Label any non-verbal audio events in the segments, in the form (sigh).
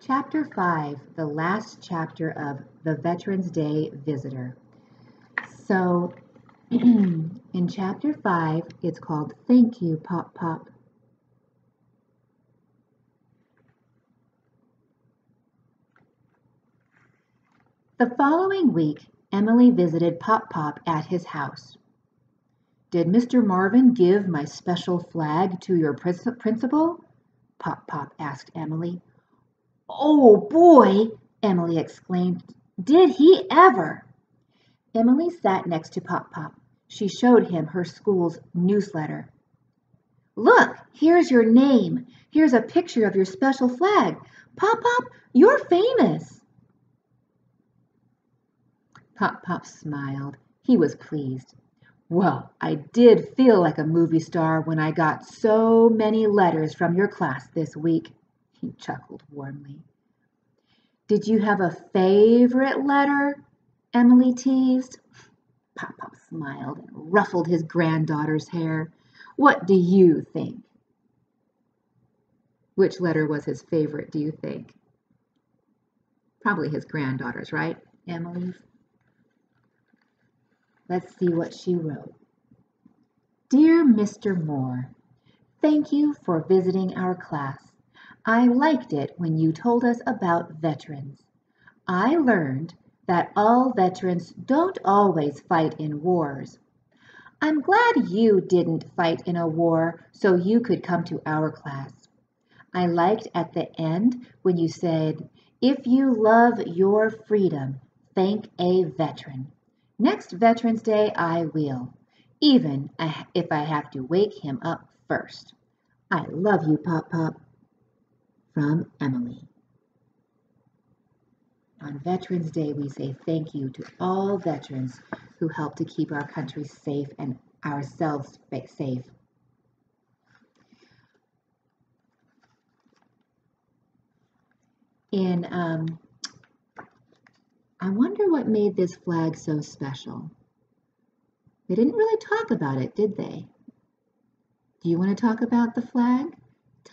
Chapter 5, the last chapter of The Veterans Day Visitor. So, (clears throat) in chapter 5, it's called Thank You, Pop Pop. The following week, Emily visited Pop Pop at his house. Did Mr. Marvin give my special flag to your principal? Pop Pop asked Emily. Oh boy, Emily exclaimed. Did he ever? Emily sat next to Pop Pop. She showed him her school's newsletter. Look, here's your name. Here's a picture of your special flag. Pop Pop, you're famous. Pop Pop smiled. He was pleased. Well, I did feel like a movie star when I got so many letters from your class this week. He chuckled warmly. Did you have a favorite letter? Emily teased. Pop smiled and ruffled his granddaughter's hair. What do you think? Which letter was his favorite, do you think? Probably his granddaughter's, right? Emily's. Let's see what she wrote. Dear Mr. Moore, Thank you for visiting our class. I liked it when you told us about veterans. I learned that all veterans don't always fight in wars. I'm glad you didn't fight in a war so you could come to our class. I liked at the end when you said, if you love your freedom, thank a veteran. Next Veterans Day I will, even if I have to wake him up first. I love you, Pop Pop. From Emily. On Veterans Day, we say thank you to all veterans who help to keep our country safe and ourselves safe. In um, I wonder what made this flag so special. They didn't really talk about it, did they? Do you want to talk about the flag?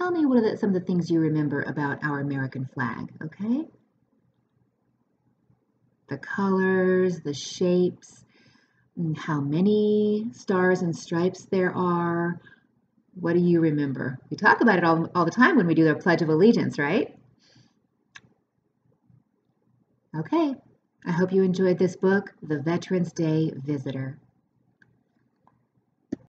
Tell me what are the, some of the things you remember about our American flag, okay? The colors, the shapes, how many stars and stripes there are. What do you remember? We talk about it all, all the time when we do the Pledge of Allegiance, right? Okay, I hope you enjoyed this book, The Veterans Day Visitor.